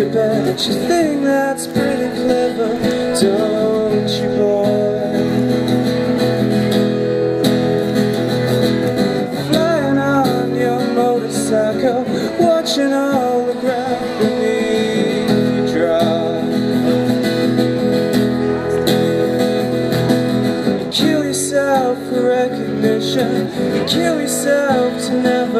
secret, but you think that's pretty clever, don't you, boy? Flying on your motorcycle, watching all the ground beneath you drop. You kill yourself for recognition, you kill yourself to never.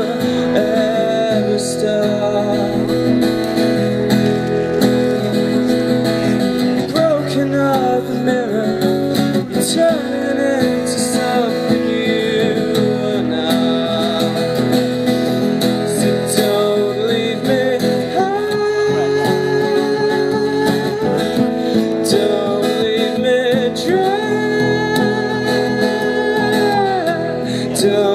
do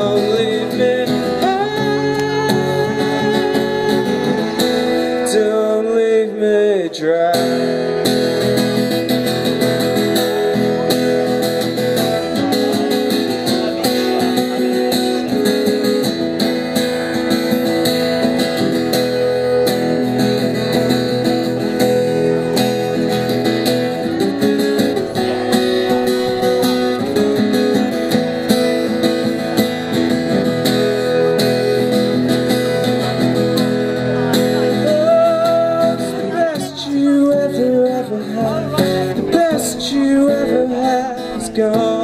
go.